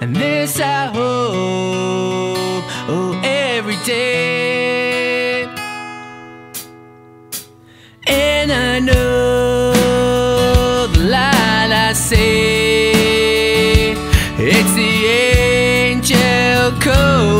And this I hope oh, every day. And I know the line I say, it's the angel code.